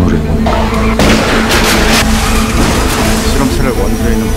노래인 겁니까? 실험실을 원두에 있는